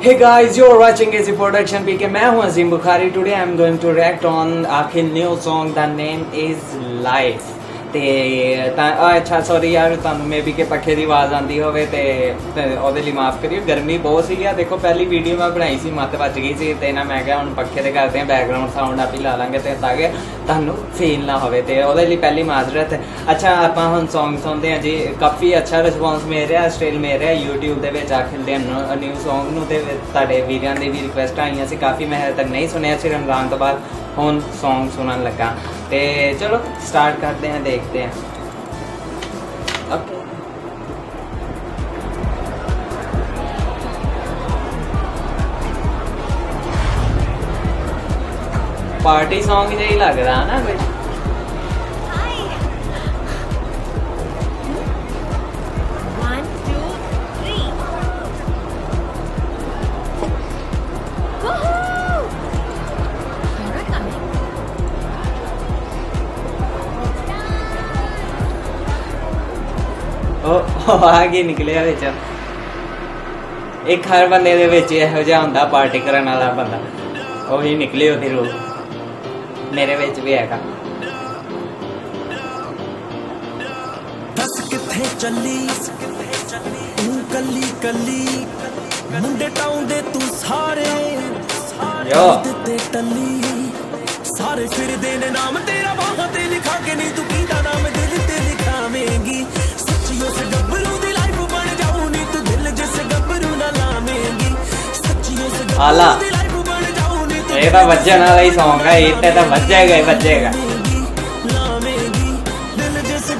Hey guys, you're watching Easy Production PK. मैं हूँ अजीम Bukhari. Today I'm going to react on आखिर new song. The name is Life. ਤੇ ਤਾਂ ਅੱਛਾ sorry ਯਾਰ, ਤੁਹਾਨੂੰ ਮੇਬੀ ਕੇ ਪੱਖੇ ਦੀ ਆਵਾਜ਼ ਆਉਂਦੀ ਹੋਵੇ ਤੇ ਤੇ ਉਹਦੇ ਲਈ ਮਾਫ ਕਰਿਓ। ਗਰਮੀ ਬਹੁਤ ਸੀਗੀ। ਆ ਦੇਖੋ, ਪਹਿਲੀ ਵੀਡੀਓ ਮੈਂ ਬਣਾਈ ਸੀ, ਮੱਤ ਵੱਜ ਗਈ ਸੀ ਤੇ ਨਾ ਮੈਂ ਕਿਹਾ ਹੁਣ ਪੱਖੇ ਦੇ ਕਰਦੇ ਆ ਬੈਕਗ੍ਰਾਉਂਡ ਸਾਊਂਡ ਹੀ ਲਾ ਲਾਂਗੇ ਤੇ ਤਾਂ ਕਿ ਤੁਹਾਨੂੰ ਫੀਲ ਨਾ ਹੋਵੇ ਤੇ ਉਹਦੇ ਲਈ ਪਹਿਲੀ ਮਾਜ਼ਰਤ ਅੱਛਾ, ਆਪਾਂ ਹੁਣ Song ਸੁਣਦੇ ਆ ਜੀ। ਕਾਫੀ ਅੱਛਾ ਰਿਸਪੌਂਸ ਮਿਲ ਰਿਹਾ ਸਟਿਲ ਮਿਲ ਰਿਹਾ। YouTube ਦੇ ਵਿੱਚ ਆਖਿਰ ਨਿਊ Song ਨੂੰ ਤੇ ਤੁਹਾਡੇ ਵੀਰਾਂ ਦੀ ਵੀ ਰਿਕੁਐਸਟ ਆਈਆਂ ਸੀ। ਕਾਫੀ ਮੈਂ ਤੱਕ ਨਹੀਂ ਸੁਣਿਆ ਸੀ ਰਮਜ਼ਾਨ ਤੋਂ ਬਾਅਦ ਹੁਣ Song ਸੁਣਨ ਲੱਗਾ। ਤੇ ਚਲੋ ਸਟਾਰਟ ਕਰਦੇ ਹਾਂ ਦੇਖਦੇ ਹਾਂ ਓਕੇ ਪਾਰਟੀ Song ਜਿਹਾ ਹੀ ਲੱਗਦਾ ਨਾ ਕੁਝ One, ਉਹ ਆ ਕੇ ਨਿਕਲਿਆ ਵਿੱਚ। ਇੱਕ ਹਰ ਬੰਦੇ ਦੇ ਵਿੱਚ ਇਹੋ ਜਿਹਾ ਹੁੰਦਾ ਪਾਰਟੀ ਕਰਨ ਵਾਲਾ ਬੰਦਾ। ਉਹੀ ਨਿਕਲੇ ਉਹਦੀ ਰੂਹ ਮੇਰੇ ਵਿੱਚ ਵੀ ਹੈਗਾ। ਦੱਸ ਕਿੱਥੇ ਚੱਲੀ? ਤੂੰ ਕੱਲੀ ਕੱਲੀ। ਮੁੰਡੇ ਟਾਉਂਦੇ ਤੂੰ ਸਾਰੇ। ਯੋ। ਤੇ ਟੱਲੀ। ਸਾਰੇ ਫਿਰਦੇ ਨੇ ਨਾਮ ਤੇਰਾ ਬਾਹਾਂ ਤੇ ਲਿਖਾ ਕੇ ਨਹੀਂ ਤੂੰ ਕਿਹਦਾ ਆਲਾ। ਇਹ ਤਾਂ ਵੱਜਣ ਵਾਲਾ ਹੀ Song ਹੈ ਇਹ ਤੇ ਤਾਂ ਵੱਜੇਗਾ ਹੀ ਵੱਜੇਗਾ। ਲਾਵੇਂਗੀ ਦਿਲ ਜਿਸ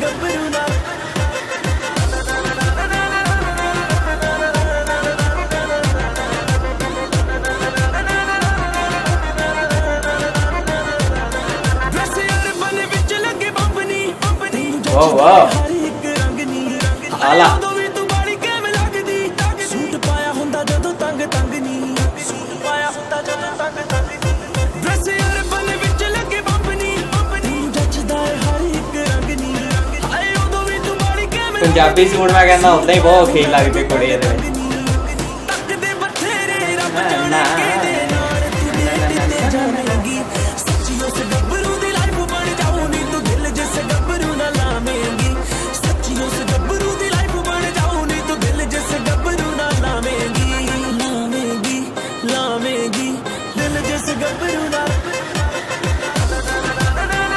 ਪੰਜਾਬੀ ਸੂਟ ਮੈਂ ਕਹਿੰਦਾ ਉਦਾਂ ਹੀ ਬਹੁਤ ਔਖੀ ਲੱਗਦੀ ਕੁੜੀ ਇਹਦੇ ਵਿੱਚ।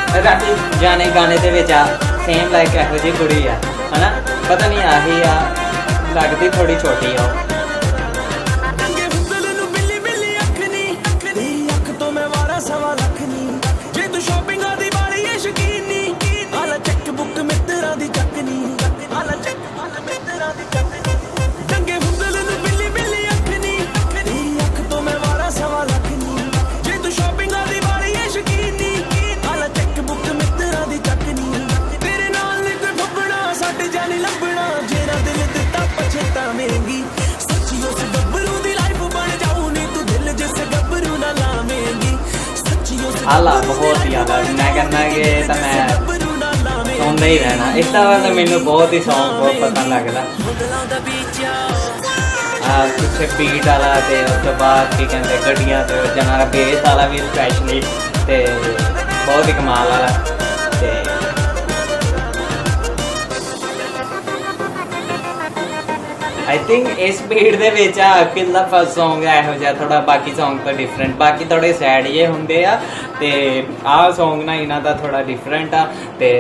ਜਾਣੇ ਰਾਤੀ ਜਾਣੇ ਗਾਣੇ ਦੇ ਵਿੱਚ ਆ ਸੇਮ ਲਾਈਕ ਇਹੋ ਜਿਹੀ ਕੁੜੀ ਆ। ਹਨਾ ਪਤਾ ਨਹੀਂ ਆਹੀ ਆ ਲੱਗਦੀ ਥੋੜੀ ਛੋਟੀ ਆ ਉਹ। ਸਾਡੇ ਜਾਨੀ ਲੱਭਣਾ। ਜਿਹੜਾ ਦਿਲ ਦਿੱਤਾ ਪਛਤਾਵੇਂਗੀ ਸੱਚੀ ਉਸ ਗੱਭਰੂ ਦੀ ਲਾਈਫ ਬਣ ਜਾਊ ਨੀ ਤੂੰ ਦਿਲ ਜਿਸ ਗੱਭਰੂ ਨਾਲ ਲਾਵੇਂਗੀ। ਸੱਚੀ ਉਸ ਆਲਾ ਬਹੁਤ ਜ਼ਿਆਦਾ। ਮੈਂ ਕਹਿੰਦਾ ਕਿ ਤਾਂ ਮੈਂ ਸੁਣਦਾ ਹੀ ਰਹਿਣਾ। ਇਸ ਤਰ੍ਹਾਂ ਤਾਂ ਮੈਨੂੰ ਬਹੁਤ ਹੀ Song ਬਹੁਤ ਪਸੰਦ ਲੱਗਦਾ। ਦਾ ਆ। ਪਿੱਛੇ ਬੀਟ ਵਾਲਾ ਤੇ ਉਸ ਤੋਂ ਬਾਅਦ ਕੀ ਕਹਿੰਦੇ ਗੱਡੀਆਂ ਤੇ ਜਨਾਰਾ ਬੇਸ ਵਾਲਾ ਵੀ ਸਪੈਸ਼ਲੀ ਤੇ ਬਹੁਤ ਹੀ ਕਮਾਲ ਵਾਲਾ। ਤੇ ਥਿੰਕ ਇਸ ਬੀਟ ਦੇ ਵਿੱਚ ਆ ਅਕਿਲ ਦਾ ਫਸਟ Song ਇਹੋ ਜਿਹਾ ਥੋੜਾ ਬਾਕੀ Song ਤੋਂ ਡਿਫਰੈਂਟ ਬਾਕੀ ਥੋੜੇ ਸੈਡ ਜੇ ਹੁੰਦੇ ਆ, ਤੇ ਆਹ Song ਨਾ ਇਹਨਾਂ ਦਾ ਥੋੜਾ ਡਿਫਰੈਂਟ ਆ, ਤੇ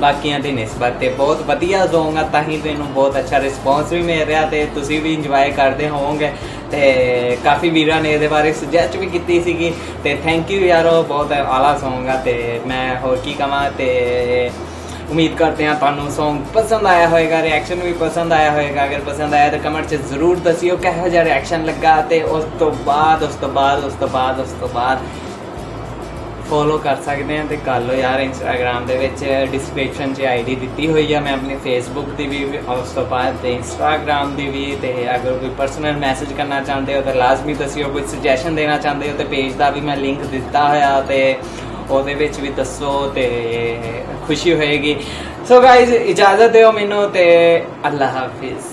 ਬਾਕੀਆਂ ਦੀ ਨਿਸਬਤ ਤੇ ਬਹੁਤ ਵਧੀਆ Song ਆ, ਤਾਂ ਹੀ ਤੈਨੂੰ ਬਹੁਤ ਅੱਛਾ ਰਿਸਪੌਂਸ ਵੀ ਮਿਲ ਰਿਹਾ ਤੇ ਤੁਸੀਂ ਵੀ ਇੰਜੋਏ ਕਰਦੇ ਹੋਵੋਗੇ। ਤੇ ਕਾਫੀ ਵੀਰਾਂ ਨੇ ਇਹਦੇ ਬਾਰੇ ਸੁਜੈਸਟ ਵੀ ਕੀਤੀ ਸੀਗੀ, ਤੇ ਥੈਂਕ ਯੂ ਯਾਰੋ, ਬਹੁਤ ਆਲਾ Song ਆ, ਤੇ ਮੈਂ ਹੋਰ ਕੀ ਕਹਾਂ ਤੇ ਉਮੀਦ ਕਰਦੇ ਹਾਂ ਤੁਹਾਨੂੰ Song ਪਸੰਦ ਆਇਆ ਹੋਵੇਗਾ ਰਿਐਕਸ਼ਨ ਵੀ ਪਸੰਦ ਆਇਆ ਹੋਵੇਗਾ ਅਗਰ ਪਸੰਦ ਆਇਆ ਤਾਂ ਕਮੈਂਟ 'ਚ ਜ਼ਰੂਰ ਦੱਸਿਓ ਕਿਹੋ ਜਿਹਾ ਰਿਐਕਸ਼ਨ ਲੱਗਾ ਤੇ ਉਸ ਤੋਂ ਬਾਅਦ, ਉਸ ਤੋਂ ਬਾਅਦ, ਉਸ ਤੋਂ ਬਾਅਦ, ਉਸ ਤੋਂ ਬਾਅਦ ਫੋਲੋ ਕਰ ਸਕਦੇ ਆ ਤੇ ਕਰ ਲਓ ਯਾਰ ਇੰਸਟਾਗ੍ਰam ਦੇ ਵਿੱਚ ਡਿਸਕ੍ਰਿਪਸ਼ਨ 'ਚ ਆਈਡੀ ਦਿੱਤੀ ਹੋਈ ਆ। ਮੈਂ ਆਪਣੀ ਫੇਸਬੁੱਕ ਦੀ ਵੀ, ਉਸ ਤੋਂ ਬਾਅਦ ਤੇ ਇੰਸਟਾਗ੍ਰam ਦੀ ਵੀ ਤੇ ਅਗਰ ਕੋਈ ਪਰਸਨਲ ਮੈਸੇਜ ਕਰਨਾ ਚਾਹੁੰਦੇ ਹੋ ਤਾਂ ਲਾਜ਼ਮੀ ਦੱਸਿਓ, ਕੋਈ ਸੁਜੈਸ਼ਨ ਦੇਣਾ ਚਾਹੁੰਦੇ ਹੋ ਤੇ ਪੇਜ ਦਾ ਵੀ ਮੈਂ ਲਿੰਕ ਦਿੱਤਾ ਹੋਇਆ ਤੇ ਉਹਦੇ ਵਿੱਚ ਵੀ ਦੱਸੋ ਤੇ ਖੁਸ਼ੀ ਹੋਏਗੀ। ਸੋ ਗਾਇਜ਼ ਇਜਾਜ਼ਤ ਦਿਓ ਮੈਨੂੰ ਤੇ ਅੱਲਾ ਹਾਫਿਜ਼।